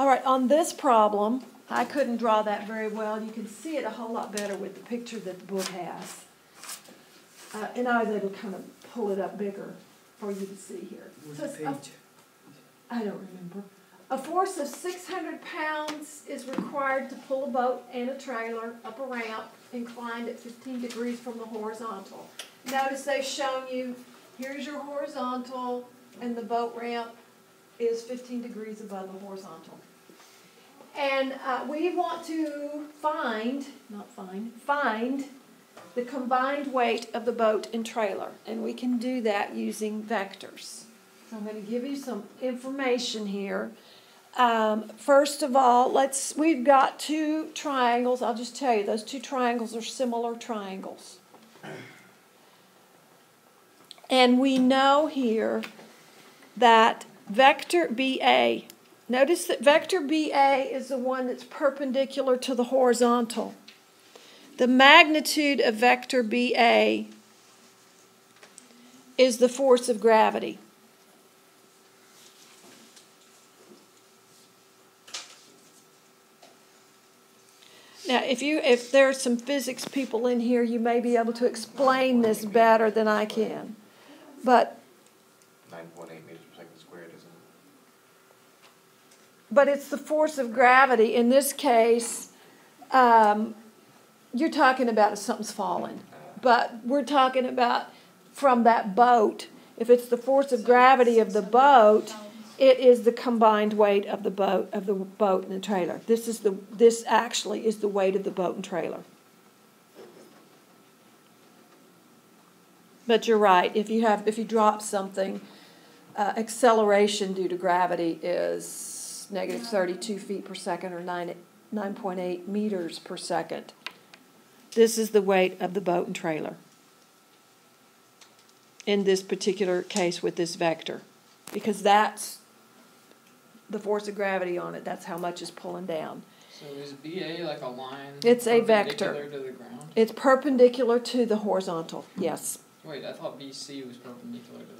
All right, on this problem, I couldn't draw that very well. You can see it a whole lot better with the picture that the book has. Uh, and I was able to kind of pull it up bigger for you to see here. So a- I don't remember. A force of six hundred pounds is required to pull a boat and a trailer up a ramp inclined at fifteen degrees from the horizontal. Notice they've shown you, here's your horizontal, and the boat ramp is fifteen degrees above the horizontal. And, uh, we want to find, not find, find the combined weight of the boat and trailer, and we can do that using vectors. So I'm going to give you some information here. Um, first of all, let's we've got two triangles. I'll just tell you those two triangles are similar triangles. And we know here that vector BA. Notice that vector BA is the one that's perpendicular to the horizontal. The magnitude of vector BA is the force of gravity. Now, if you if there are some physics people in here, you may be able to explain this better than I can. But 9.8 but it's the force of gravity. In this case, um, you're talking about if something's falling, but we're talking about from that boat. If it's the force of gravity of the boat, it is the combined weight of the boat of the boat and the trailer. This is the this actually is the weight of the boat and trailer. But you're right. If you have if you drop something, uh, acceleration due to gravity is negative 32 feet per second or 9 9.8 meters per second. This is the weight of the boat and trailer. In this particular case with this vector, because that's the force of gravity on it. That's how much is pulling down. So is BA like a line? It's a vector. to the ground? It's perpendicular to the horizontal. Yes. Wait, I thought BC was perpendicular to the.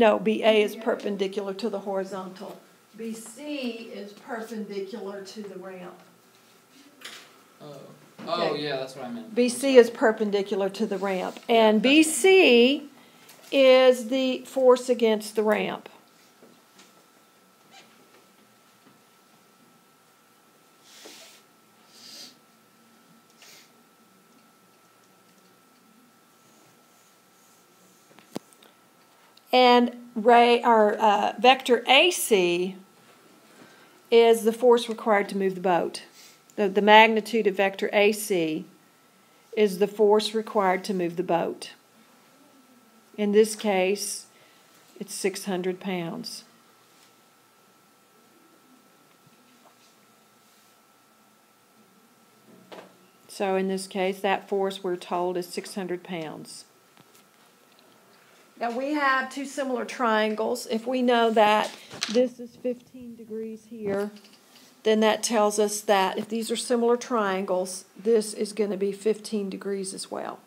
No, BA is perpendicular to the horizontal. BC is perpendicular to the ramp. Oh. Oh, Okay. yeah, that's what I meant. BC is perpendicular to the ramp. And BC is the force against the ramp. And ray or uh, vector AC is the force required to move the boat. The, the magnitude of vector AC is the force required to move the boat. In this case, it's 600 pounds. So in this case, that force we're told is 600 pounds. Now we have two similar triangles. If we know that this is 15 degrees here, then that tells us that if these are similar triangles, this is going to be 15 degrees as well.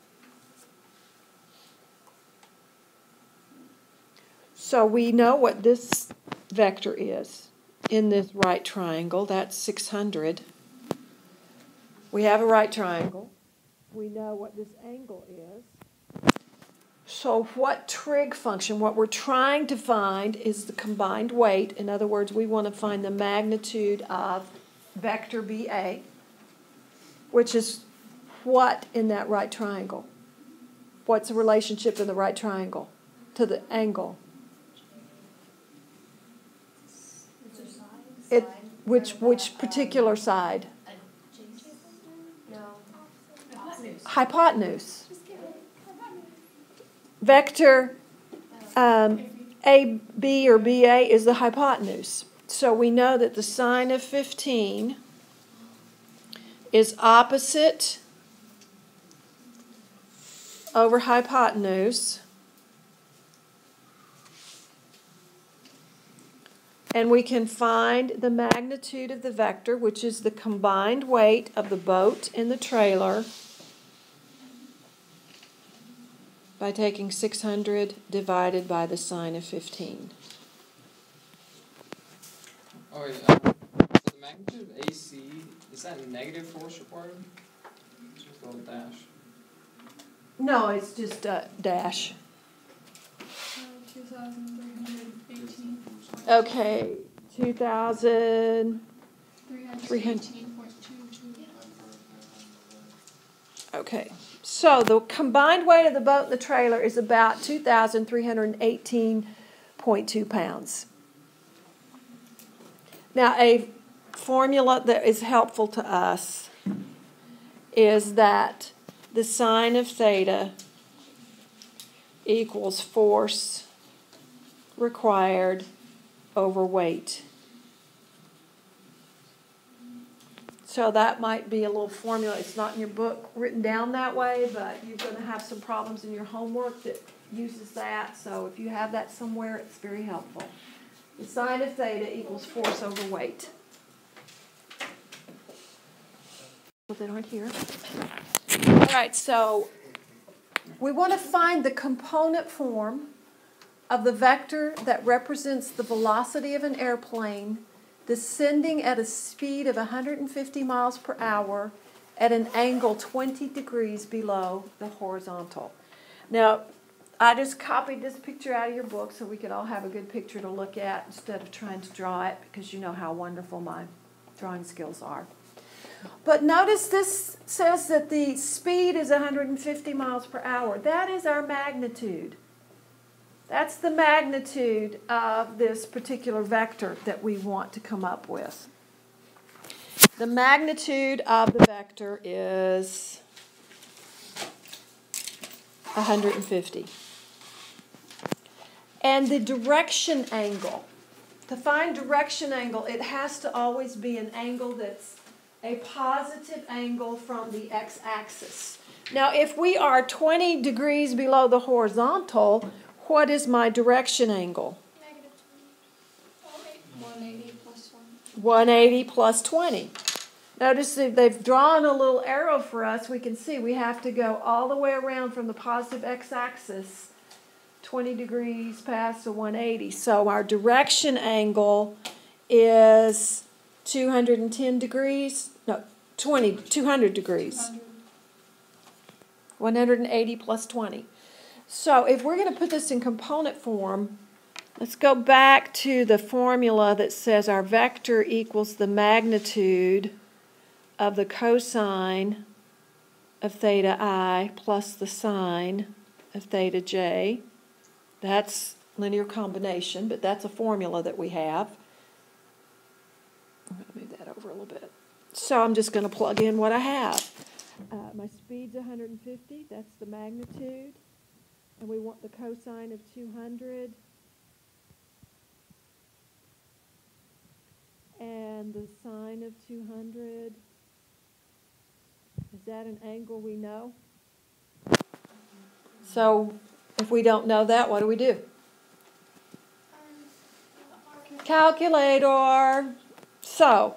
So we know what this vector is in this right triangle. That's 600. We have a right triangle. We know what this angle is. So what trig function, what we're trying to find is the combined weight. In other words, we want to find the magnitude of vector BA, which is what in that right triangle? What's the relationship in the right triangle to the angle? It, which, which particular side? Hypotenuse. Vector um, AB or BA is the hypotenuse. So we know that the sine of 15 is opposite over hypotenuse. And we can find the magnitude of the vector, which is the combined weight of the boat and the trailer, by taking 600 divided by the sine of 15. Oh wait, um, so the magnitude of AC is that negative force required? Just a little dash. No, it's just a dash. Two thousand three hundred eighteen. Okay, two thousand, Three hundred 300. eighteen point two two. okay. So the combined weight of the boat and the trailer is about two thousand three hundred and eighteen point two pounds. Now, a formula that is helpful to us is that the sine of theta equals force required over weight. So that might be a little formula. It's not in your book written down that way, but you're going to have some problems in your homework that uses that. So if you have that somewhere, it's very helpful. The sine of theta equals force over weight. Well, they aren't here. All right, so we want to find the component form of the vector that represents the velocity of an airplane descending at a speed of 150 miles per hour at an angle 20 degrees below the horizontal. Now, I just copied this picture out of your book so we could all have a good picture to look at instead of trying to draw it because you know how wonderful my drawing skills are. But notice this says that the speed is 150 miles per hour. That is our magnitude. That's the magnitude of this particular vector that we want to come up with. The magnitude of the vector is 150. And the direction angle, to find direction angle, it has to always be an angle that's a positive angle from the x-axis. Now, if we are 20 degrees below the horizontal, what is my direction angle? Negative twenty. One eighty plus one. 180 plus 20. Notice they've drawn a little arrow for us. We can see we have to go all the way around from the positive x-axis 20 degrees past the 180. So our direction angle is 210 degrees. No, 20, 200 degrees. 180 plus 20. So if we're going to put this in component form, let's go back to the formula that says our vector equals the magnitude of the cosine of theta i plus the sine of theta j. That's linear combination, but that's a formula that we have. I'm going to move that over a little bit. So I'm just going to plug in what I have. Uh, my speed's 150, that's the magnitude. And we want the cosine of 200. And the sine of 200. Is that an angle we know? So if we don't know that, what do we do? Calculator. So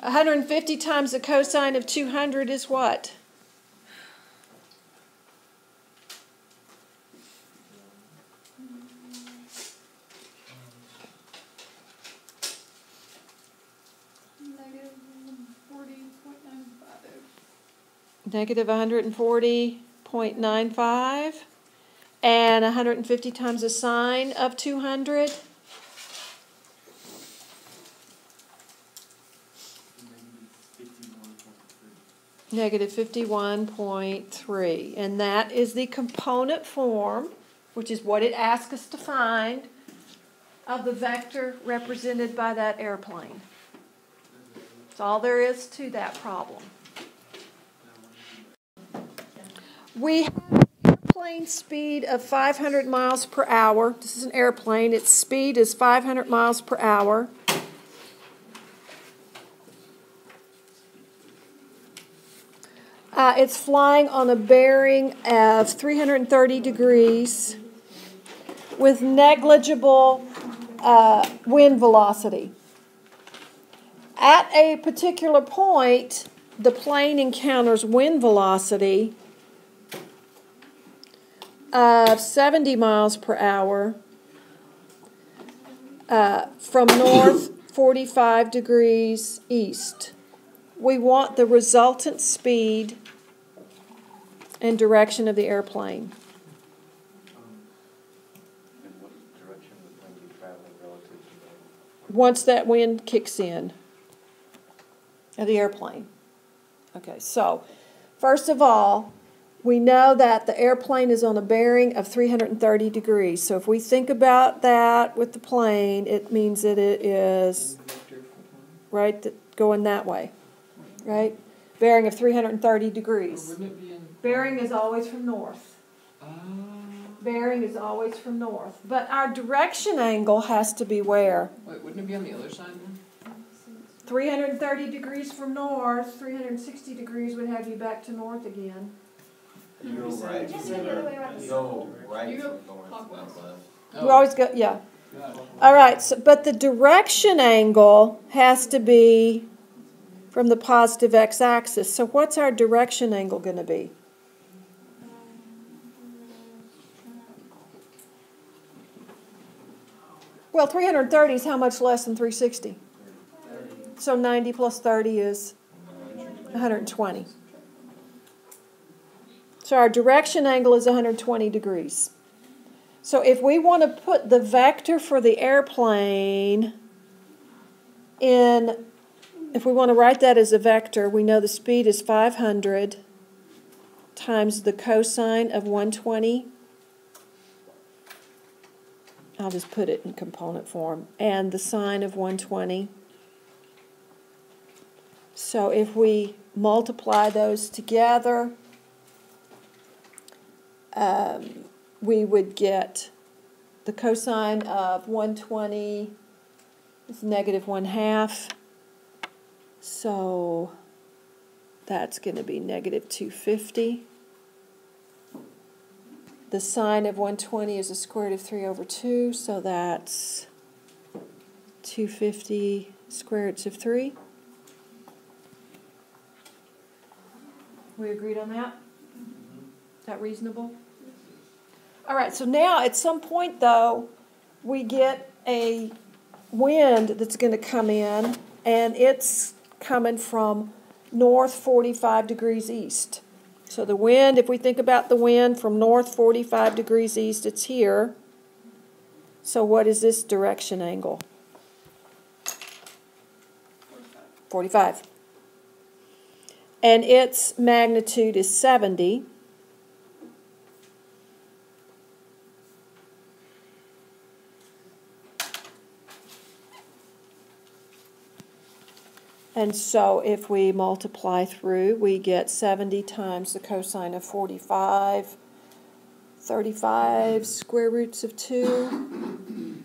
150 times the cosine of 200 is what? Negative forty point nine five. Negative 140.95. And 150 times the sine of 200. Negative 51.3. And that is the component form, which is what it asks us to find, of the vector represented by that airplane. That's all there is to that problem. We have an airplane speed of 500 miles per hour. This is an airplane. Its speed is 500 miles per hour. Uh, it's flying on a bearing of 330 degrees with negligible uh, wind velocity. At a particular point, the plane encounters wind velocity of 70 miles per hour uh, from north 45 degrees east. We want the resultant speed and direction of the airplane. And what direction would plane traveling relative to the? once that wind kicks in of the airplane. Okay, so first of all, we know that the airplane is on a bearing of 330 degrees. So if we think about that with the plane, it means that it is right going that way, right? Bearing of 330 degrees. wouldn't it be in? Bearing is always from north. Ah, Bearing is always from north. But our direction angle has to be where? wait, wouldn't it be on the other side then? 330 degrees from north, 360 degrees would have you back to north again. You go right, just went the other way around. you go right from north, not left. Always go, yeah. All right, so, but the direction angle has to be from the positive x axis. So what's our direction angle going to be? Well, 330 is how much less than 360? So 90 plus 30 is 120. Our direction angle is 120 degrees. So if we want to put the vector for the airplane in, if we want to write that as a vector, we know the speed is 500 times the cosine of 120. I'll just put it in component form. And the sine of 120. So if we multiply those together, um, we would get the cosine of 120 is negative 1 half. So that's going to be negative 250. The sine of 120 is the square root of 3 over 2, so that's 250 square roots of 3. We agreed on that? That reasonable? All right, so now at some point though, we get a wind that's going to come in, and it's coming from north 45 degrees east. So the wind, if we think about the wind from north 45 degrees east, it's here. So what is this direction angle? 45. And its magnitude is 70. And so if we multiply through, we get 70 times the cosine of 45, 35 square roots of 2.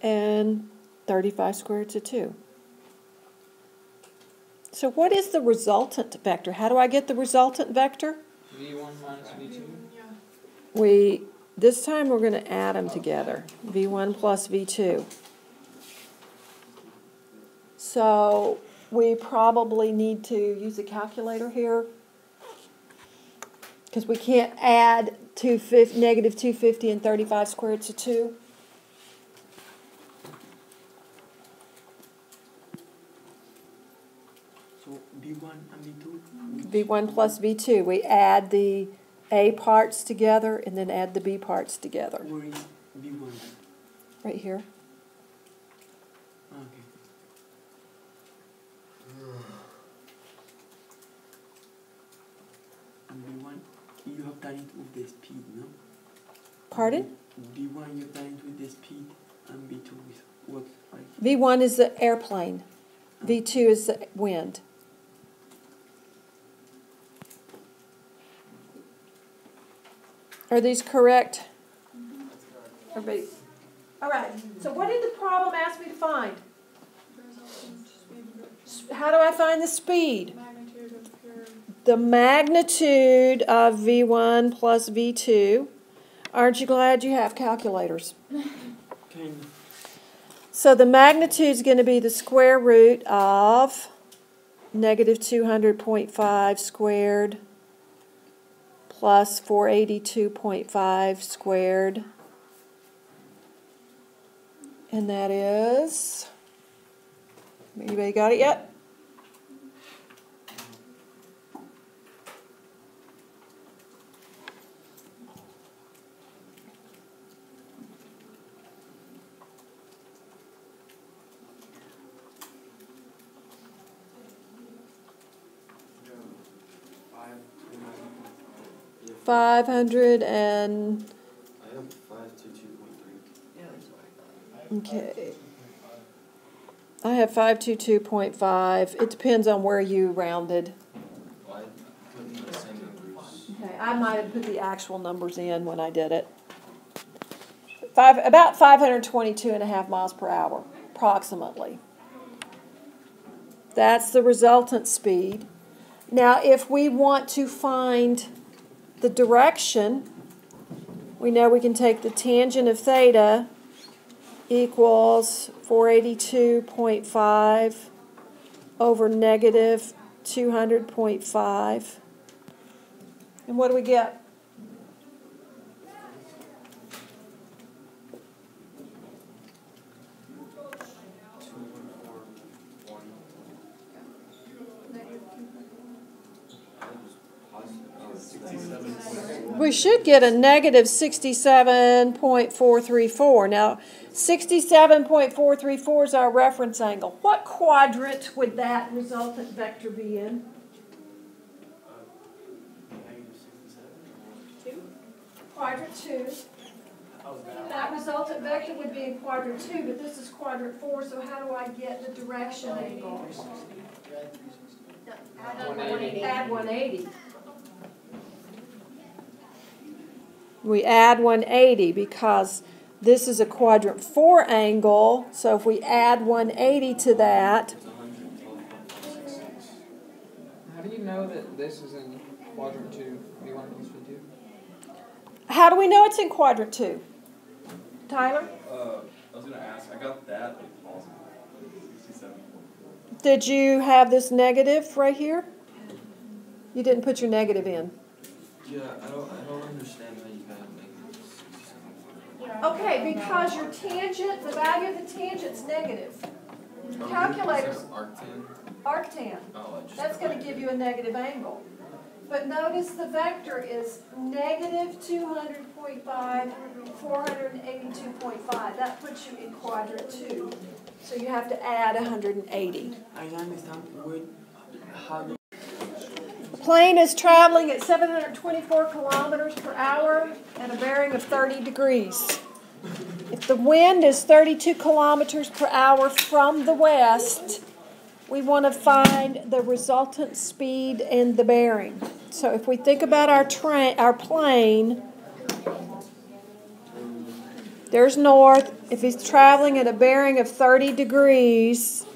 And 35 square roots of 2. So what is the resultant vector? How do I get the resultant vector? V one minus V two. We, this time we're going to add them together. V1 plus V2. So we probably need to use a calculator here. Because we can't add two, negative 250 and 35 squared to 2. So B one and B two. V1 plus V2. We add the A parts together and then add the B parts together. Where is B one? Right here. Okay. And B one, you have done it with the speed, no? Pardon? B one, you've done it with the speed, and B two with what? Like V1 is the airplane. Ah. V2 is the wind. Are these correct? Everybody? All right, so what did the problem ask me to find? How do I find the speed? Magnitude of your The magnitude of V1 plus V2. Aren't you glad you have calculators? kind So the magnitude is going to be the square root of negative two hundred point five squared plus four eighty-two point five squared. And that is, anybody got it yet? Five. Hundred and, okay. I have five two two point five. It depends on where you rounded. Okay, I might have put the actual numbers in when I did it. Five, about 522 and a half miles per hour, approximately. That's the resultant speed. Now, if we want to find the direction, we know we can take the tangent of theta equals 482.5 over negative 200.5. And what do we get? Two one four one. I think it was positive. Oh, sixty-seven. We should get a negative 67.434. Now, 67.434 is our reference angle. What quadrant would that resultant vector be in? Negative sixty-seven Quadrant 2. that? That resultant vector would be in quadrant 2, but this is quadrant 4, so how do I get the direction angle? Add on on 180. Add 180. We add 180 because this is a quadrant 4 angle, so if we add 180 to that, It's hundred and twelve point one six six. How do you know that this is in quadrant two? What do you want us how do we know it's in quadrant 2? Tyler? Uh, I was gonna ask, I got that like positive, sixty-seven point four. Did you have this negative right here? You didn't put your negative in. Yeah, I don't, I don't understand how you got negative sixty-seven point one. Yeah. Okay, because your tangent, the value of the tangent's negative. Oh, Calculators, Arctan? arctan. Oh, I just. That's gonna give you a negative angle. But notice the vector is 200.5, 482.5. That puts you in quadrant two. So you have to add hundred and eighty. I understand what, how do The plane is traveling at seven hundred and twenty-four kilometers per hour at a bearing of thirty degrees. If the wind is thirty-two kilometers per hour from the west, we want to find the resultant speed and the bearing. So if we think about our train, our plane, there's north. If he's traveling at a bearing of 30 degrees,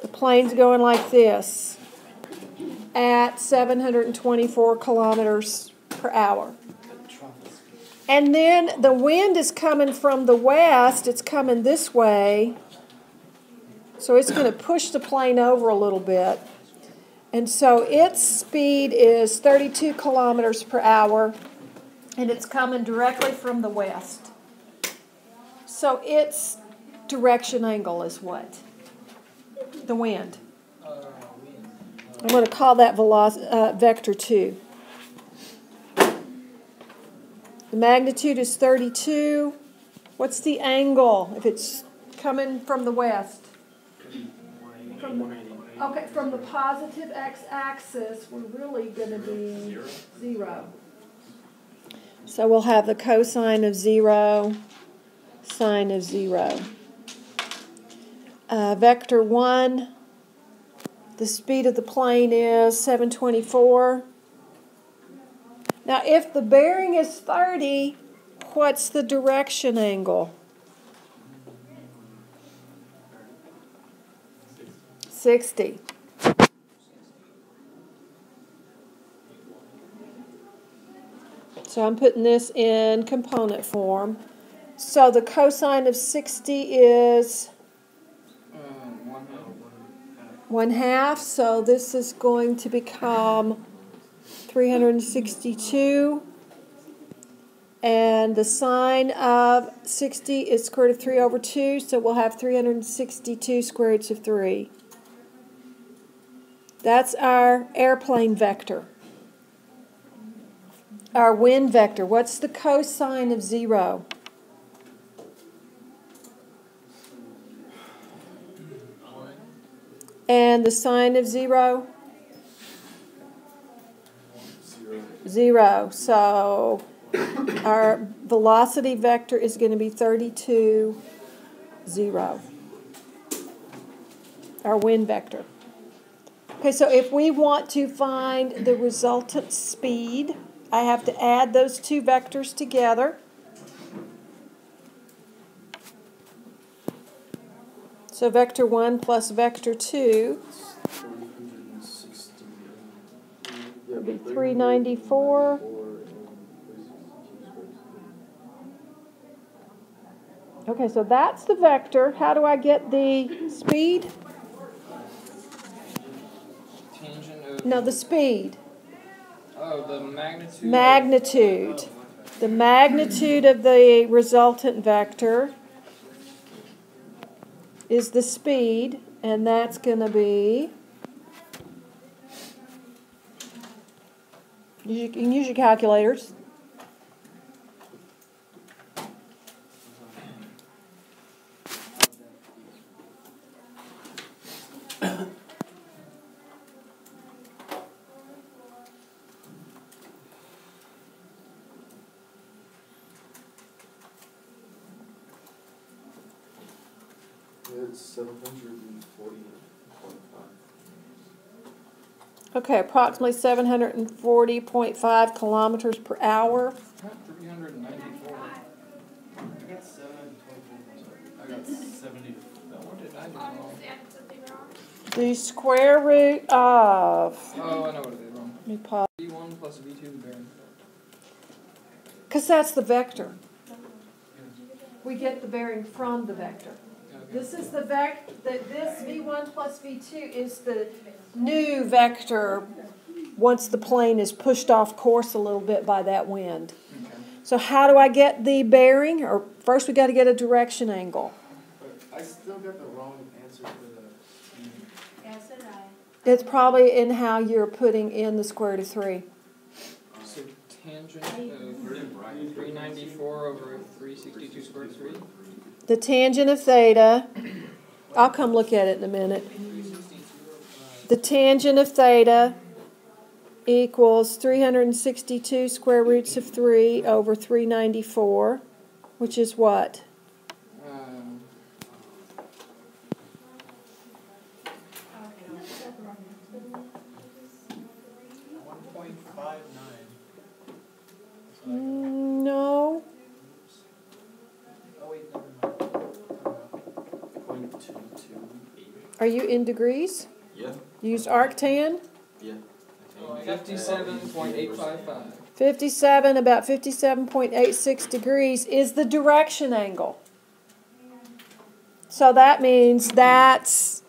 the plane's going like this at 724 kilometers per hour. And then the wind is coming from the west, it's coming this way. So it's going to push the plane over a little bit. And so its speed is 32 kilometers per hour, and it's coming directly from the west. So its direction angle is what? The wind. I'm going to call that uh, vector 2. The magnitude is 32. What's the angle if it's coming from the west? From the, okay, from the positive x-axis, we're really going to be zero. So we'll have the cosine of zero, sine of zero. Uh, vector 1, the speed of the plane is 724. Now, if the bearing is 30, what's the direction angle? 60. So I'm putting this in component form. So the cosine of 60 is Um, one one half, so this is going to become 362. And the sine of 60 is square root of 3 over 2, so we'll have 362 square roots of 3. That's our airplane vector. Our wind vector. What's the cosine of 0? And the sine of 0? Zero. Zero. So our velocity vector is going to be 32, 0. Our wind vector. Okay, so if we want to find the resultant speed, I have to add those two vectors together. So vector 1 plus vector 2 Three hundred and sixty. would be 394. Okay, so that's the vector. How do I get the speed? Tangent of. No, the speed. Oh, the magnitude. Magnitude. The magnitude of the resultant vector is the speed, and that's going to be. You can use your calculators. Okay, approximately 740.5 kilometers per hour. Three hundred and ninety-four. I got seven twenty-four. I got seventy. What did I do wrong? is that? The square root of. Oh, I know what I did wrong. Let me pause. V one plus V two bearing. Because that's the vector. We get the bearing from the vector. Okay. This is the vec, that this V1 plus V2 is the new vector once the plane is pushed off course a little bit by that wind. Okay. So how do I get the bearing? Or first we got to get a direction angle. But I still got the wrong answer for the. Yeah, so did I. It's probably in how you're putting in the square root of 3. So tangent of three ninety-four over three sixty-two squared is three. The tangent of theta, I'll come look at it in a minute. The tangent of theta equals 362 square roots of 3 over 394, which is what? Um, One point five nine. Mm, No. Oh wait, never mind. Point two two eight. Are you in degrees? Yeah, Use arctan? yeah. fifty-seven point eight five five. 57, about 57.86 degrees is the direction angle. So that means that's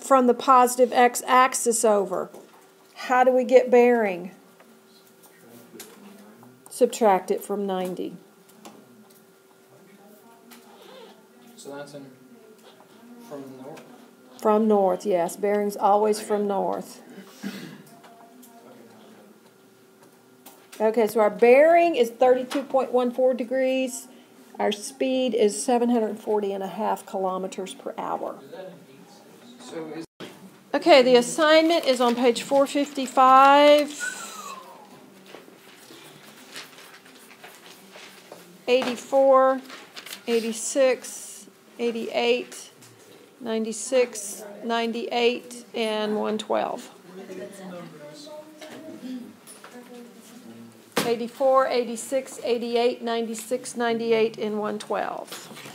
from the positive x axis over. How do we get bearing? Subtract it from 90. So that's in from the north. From north, yes. Bearing's always from north. Okay, so our bearing is 32.14 degrees. Our speed is 740 and a half kilometers per hour. Okay, the assignment is on page 455. 84, 86, 88, 96, 98, and 112. 84, 86, 88, 96, 98, and 112.